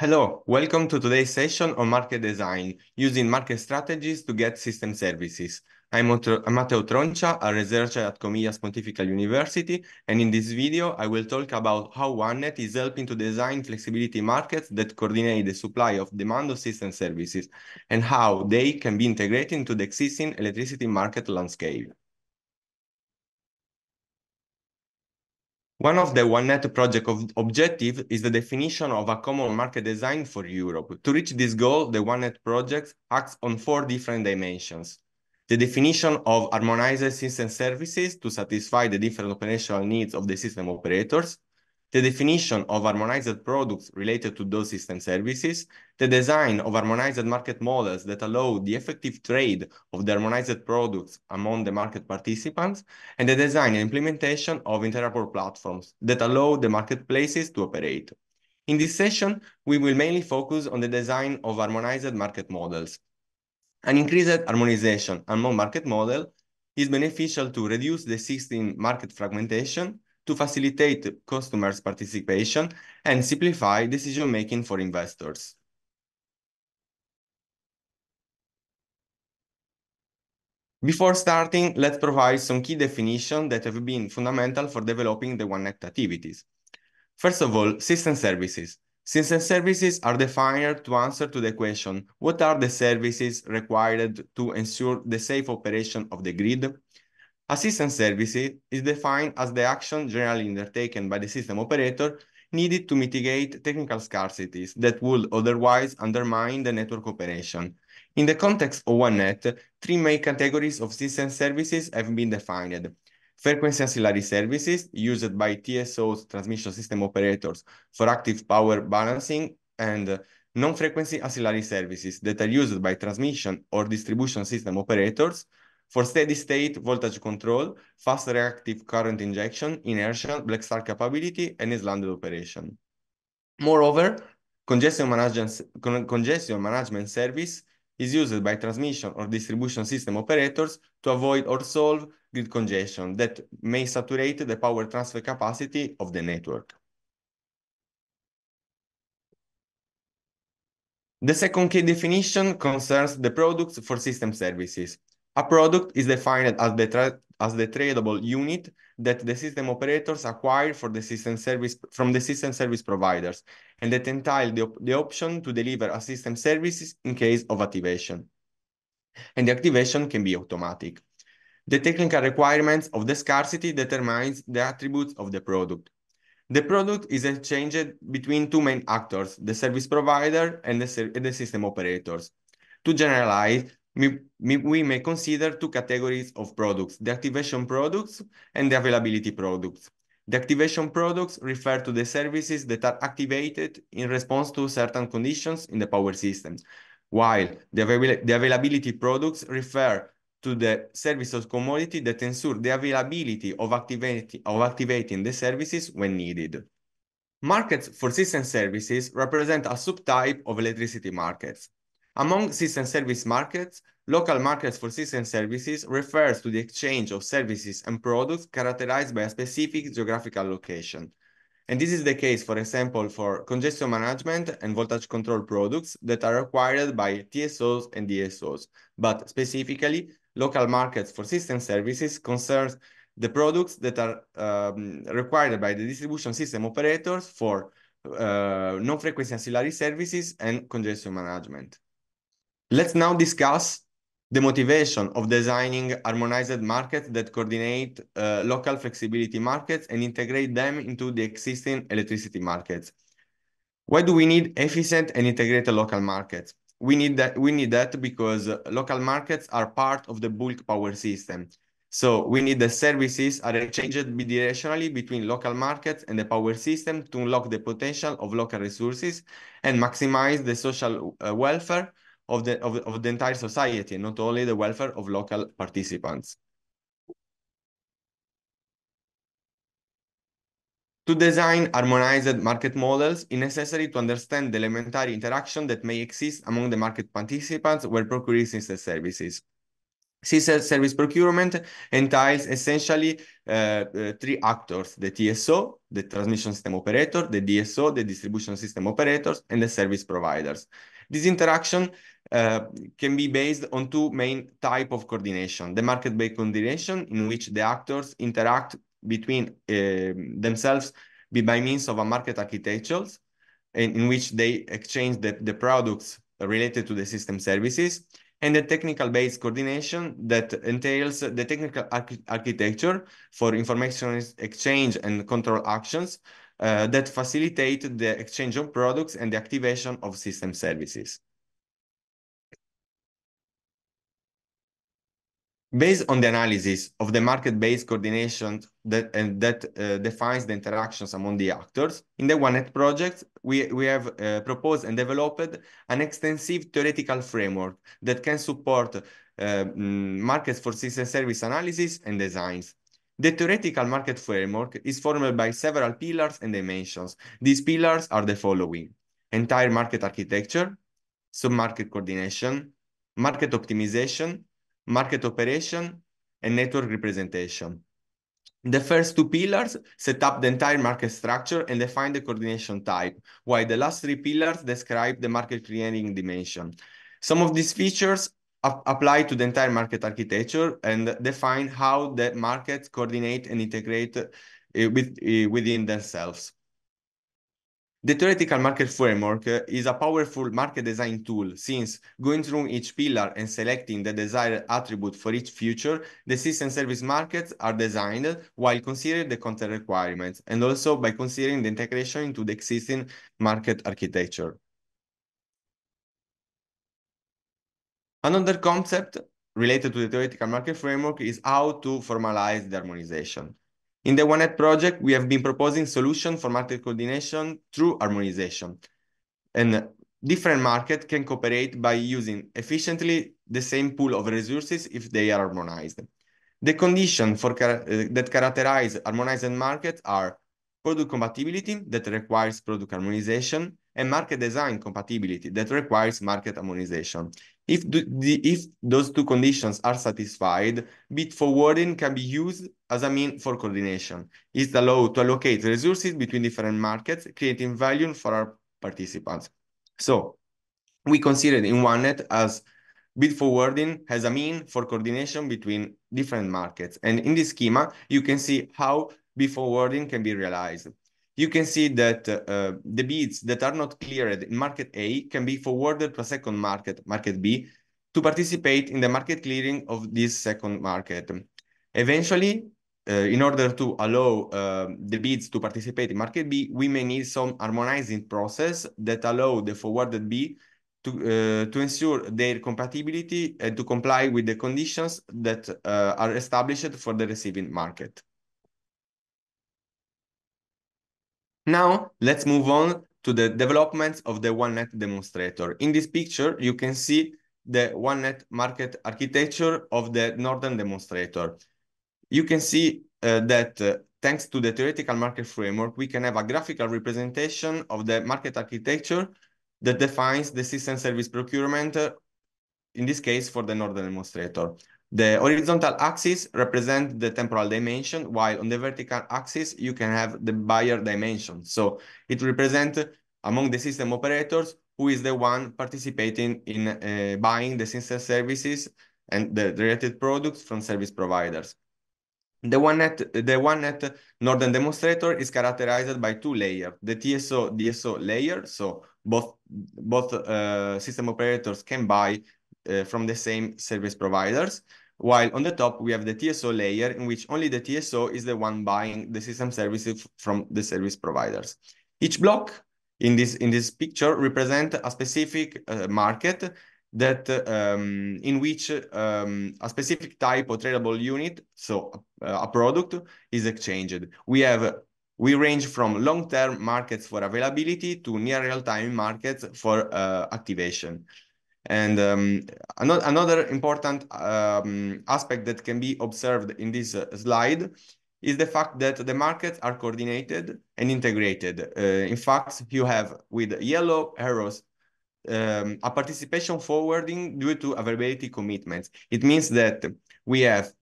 Hello, welcome to today's session on market design, using market strategies to get system services. I'm Matteo Troncia, a researcher at Comillas Pontifical University, and in this video I will talk about how OneNet is helping to design flexibility markets that coordinate the supply of demand of system services, and how they can be integrated into the existing electricity market landscape. One of the OneNet project objective is the definition of a common market design for Europe. To reach this goal, the OneNet project acts on four different dimensions. The definition of harmonized system services to satisfy the different operational needs of the system operators, the definition of harmonized products related to those system services, the design of harmonized market models that allow the effective trade of the harmonized products among the market participants, and the design and implementation of interoperable platforms that allow the marketplaces to operate. In this session, we will mainly focus on the design of harmonized market models. An increased harmonization among market model is beneficial to reduce the existing market fragmentation, to facilitate customers' participation and simplify decision-making for investors. Before starting, let's provide some key definitions that have been fundamental for developing the OneNet activities. First of all, system services. System services are defined to answer to the question, what are the services required to ensure the safe operation of the grid? A system service is defined as the action generally undertaken by the system operator needed to mitigate technical scarcities that would otherwise undermine the network operation. In the context of OneNet, three main categories of system services have been defined. Frequency ancillary services used by TSOs, transmission system operators, for active power balancing, and non-frequency ancillary services that are used by transmission or distribution system operators for steady state voltage control, fast reactive current injection, inertial, black start capability, and islanded operation. Moreover, congestion management service is used by transmission or distribution system operators to avoid or solve grid congestion that may saturate the power transfer capacity of the network. The second key definition concerns the products for system services. A product is defined as the as the tradable unit that the system operators acquire for the system service from the system service providers, and that entail the, the option to deliver a system services in case of activation. And the activation can be automatic. The technical requirements of the scarcity determines the attributes of the product. The product is exchanged between two main actors, the service provider and the, and the system operators. To generalize, we may consider two categories of products, the activation products and the availability products. The activation products refer to the services that are activated in response to certain conditions in the power system, while the, avail the availability products refer to the services commodity that ensure the availability of, activati of activating the services when needed. Markets for system services represent a subtype of electricity markets. Among system service markets, local markets for system services refers to the exchange of services and products characterized by a specific geographical location. And this is the case, for example, for congestion management and voltage control products that are acquired by TSOs and DSOs. But specifically, local markets for system services concerns the products that are um, required by the distribution system operators for uh, non-frequency ancillary services and congestion management. Let's now discuss the motivation of designing harmonized markets that coordinate uh, local flexibility markets and integrate them into the existing electricity markets. Why do we need efficient and integrated local markets? We need that, we need that because local markets are part of the bulk power system. So we need the services are exchanged bidirectionally between local markets and the power system to unlock the potential of local resources and maximize the social uh, welfare of the, of, of the entire society, not only the welfare of local participants. To design harmonized market models, it's necessary to understand the elementary interaction that may exist among the market participants when procuring system services. System service procurement entails essentially uh, uh, three actors, the TSO, the transmission system operator, the DSO, the distribution system operators, and the service providers. This interaction uh, can be based on two main type of coordination. The market-based coordination, in which the actors interact between uh, themselves by means of a market architectures, in, in which they exchange the, the products related to the system services, and the technical based coordination that entails the technical arch architecture for information exchange and control actions uh, that facilitate the exchange of products and the activation of system services. Based on the analysis of the market-based coordination that, and that uh, defines the interactions among the actors, in the OneNet project, we, we have uh, proposed and developed an extensive theoretical framework that can support uh, mm, markets for system service analysis and designs. The theoretical market framework is formed by several pillars and dimensions. These pillars are the following. Entire market architecture, sub-market coordination, market optimization, market operation, and network representation. The first two pillars set up the entire market structure and define the coordination type, while the last three pillars describe the market clearing dimension. Some of these features apply to the entire market architecture and define how the markets coordinate and integrate uh, with, uh, within themselves. The theoretical market framework is a powerful market design tool since going through each pillar and selecting the desired attribute for each feature, the system service markets are designed while considering the content requirements and also by considering the integration into the existing market architecture. Another concept related to the theoretical market framework is how to formalize the harmonization. In the OneNet project, we have been proposing solutions for market coordination through harmonization. And different markets can cooperate by using efficiently the same pool of resources if they are harmonized. The conditions uh, that characterize harmonized markets are product compatibility that requires product harmonization, and market design compatibility that requires market harmonization. If, the, if those two conditions are satisfied, bid forwarding can be used as a mean for coordination. It's allowed to allocate resources between different markets, creating value for our participants. So we consider in OneNet as bid forwarding has a mean for coordination between different markets. And in this schema, you can see how bid forwarding can be realized you can see that uh, the bids that are not cleared in market A can be forwarded to a second market, market B, to participate in the market clearing of this second market. Eventually, uh, in order to allow uh, the bids to participate in market B, we may need some harmonizing process that allow the forwarded B to, uh, to ensure their compatibility and to comply with the conditions that uh, are established for the receiving market. Now, let's move on to the developments of the OneNet demonstrator. In this picture, you can see the OneNet market architecture of the Northern demonstrator. You can see uh, that uh, thanks to the theoretical market framework, we can have a graphical representation of the market architecture that defines the system service procurement, uh, in this case for the Northern demonstrator. The horizontal axis represents the temporal dimension, while on the vertical axis, you can have the buyer dimension. So it represents among the system operators who is the one participating in uh, buying the system services and the related products from service providers. The OneNet, the OneNet Northern demonstrator is characterized by two layers, the TSO DSO layer, so both, both uh, system operators can buy uh, from the same service providers, while on the top, we have the TSO layer in which only the TSO is the one buying the system services from the service providers. Each block in this, in this picture represent a specific uh, market that um, in which um, a specific type of tradable unit, so uh, a product, is exchanged. We have we range from long-term markets for availability to near real-time markets for uh, activation. And um, another, important um, aspect that can be observed in this uh, slide is the fact that the markets are coordinated and integrated. Uh, in fact, you have with yellow arrows um, a participation forwarding due to availability commitments. It means that we have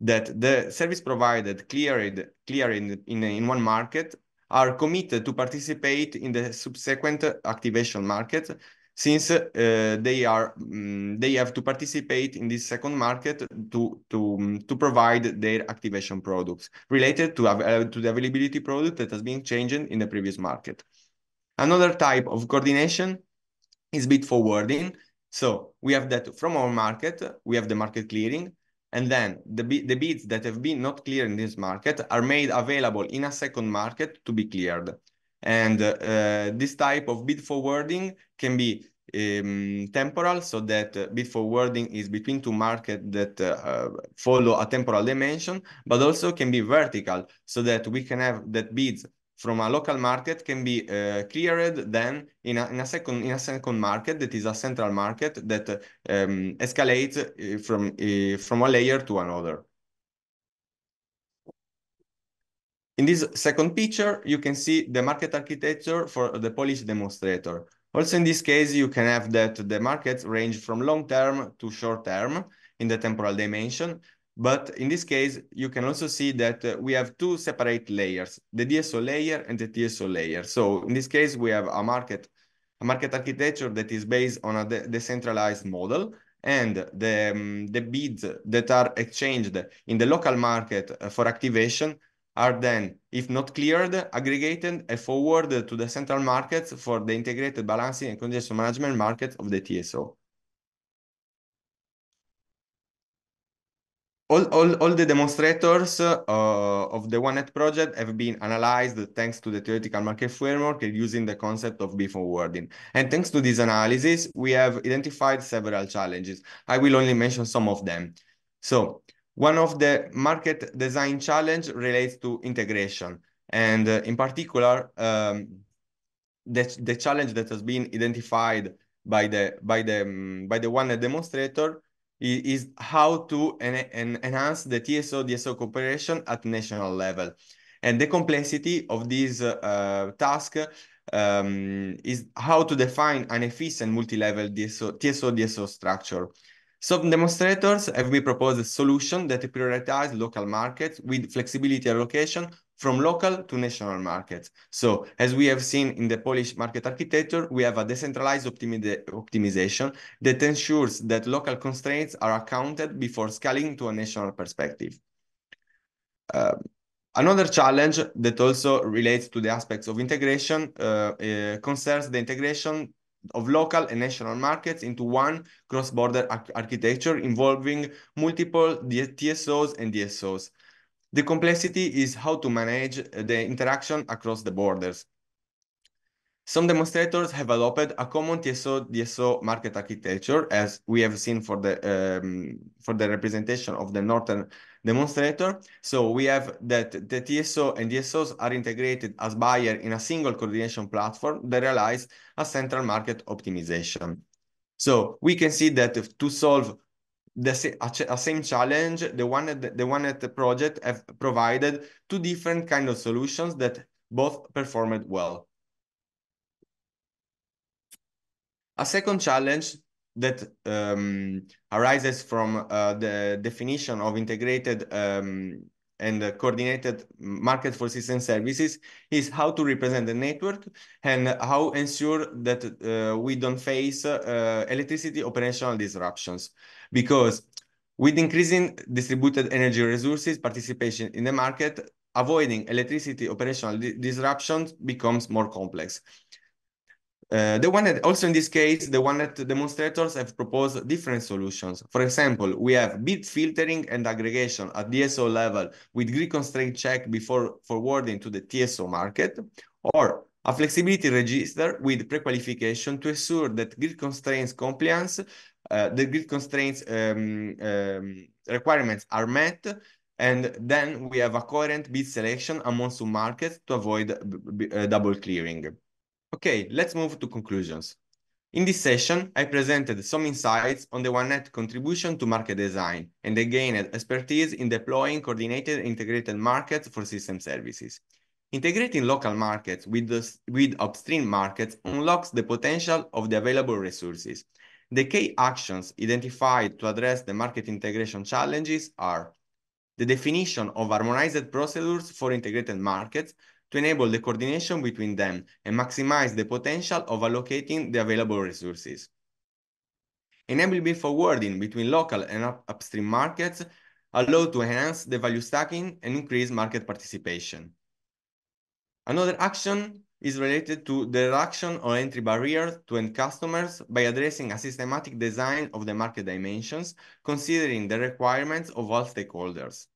that the service provided cleared, cleared in, in, in one market are committed to participate in the subsequent activation market since uh, they are um, they have to participate in this second market to to um, to provide their activation products related to uh, to the availability product that has been changed in the previous market. Another type of coordination is bid forwarding. So we have that from our market, we have the market clearing, and then the, the bids that have been not cleared in this market are made available in a second market to be cleared. And uh, this type of bid forwarding can be um, temporal, so that uh, bid forwarding is between two markets that uh, follow a temporal dimension, but also can be vertical, so that we can have that bids from a local market can be uh, cleared then in a, in a second in a second market that is a central market that um, escalates uh, from uh, from a layer to another. In this second picture, you can see the market architecture for the Polish demonstrator. Also in this case, you can have that the markets range from long term to short term in the temporal dimension, but in this case, you can also see that uh, we have two separate layers, the DSO layer and the TSO layer. So in this case, we have a market, a market architecture that is based on a de decentralized model and the, um, the bids that are exchanged in the local market uh, for activation are then, if not cleared, aggregated and forwarded to the central markets for the integrated balancing and congestion management market of the TSO. all, all, all the demonstrators uh, of the OneNet project have been analyzed thanks to the theoretical market framework using the concept of bid forwarding. And thanks to this analysis, we have identified several challenges. I will only mention some of them. So one of the market design challenge relates to integration. And uh, in particular, um, the, the challenge that has been identified by the, by the, um, by the OneNet demonstrator is how to en en enhance the TSO-DSO cooperation at national level. And the complexity of this uh, task um, is how to define an efficient multi-level TSO-DSO structure. Some demonstrators have been proposed a solution that prioritize local markets with flexibility allocation from local to national markets. So as we have seen in the Polish market architecture, we have a decentralized optimi optimization that ensures that local constraints are accounted before scaling to a national perspective. Uh, another challenge that also relates to the aspects of integration uh, uh, concerns the integration of local and national markets into one cross-border ar architecture involving multiple TSOs and DSOs. The complexity is how to manage the interaction across the borders. Some demonstrators have adopted a common TSO-DSO market architecture, as we have seen for the um, for the representation of the northern demonstrator. So we have that the TSO and DSOs are integrated as buyer in a single coordination platform that realize a central market optimization. So we can see that to solve the a, a same challenge, the OneNet the OneNet the project have provided two different kind of solutions that both performed well. A second challenge that um, arises from uh, the definition of integrated um, and coordinated market for system services is how to represent the network and how ensure that uh, we don't face uh, electricity operational disruptions because with increasing distributed energy resources participation in the market, avoiding electricity operational di disruptions becomes more complex. Uh, the OneNet also in this case, the OneNet demonstrators have proposed different solutions. For example, we have bid filtering and aggregation at DSO level with grid constraint check before forwarding to the TSO market, or a flexibility register with pre-qualification to ensure that grid constraints compliance uh, the grid constraints um, um, requirements are met, and then we have a coherent bid selection among some markets to avoid uh, double clearing. Okay, let's move to conclusions. In this session, I presented some insights on the OneNet contribution to market design, and I gained expertise in deploying coordinated integrated markets for system services. Integrating local markets with, the, with upstream markets unlocks the potential of the available resources. The key actions identified to address the market integration challenges are the definition of harmonized procedures for integrated markets to enable the coordination between them and maximize the potential of allocating the available resources. Enable bid forwarding between local and up upstream markets allow to enhance the value stacking and increase market participation. Another action is related to the reduction of entry barriers to end customers by addressing a systematic design of the market dimensions, considering the requirements of all stakeholders.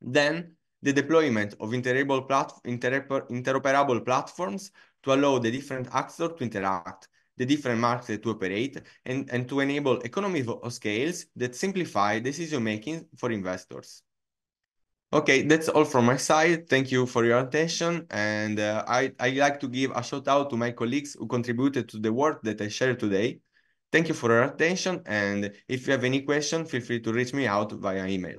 Then, the deployment of interoperable, plat interoperable platforms to allow the different actors to interact, the different markets to operate, and, and to enable economies of scales that simplify decision-making for investors. Okay, that's all from my side. Thank you for your attention. And uh, I, I like to give a shout out to my colleagues who contributed to the work that I shared today. Thank you for your attention. And if you have any question, feel free to reach me out via email.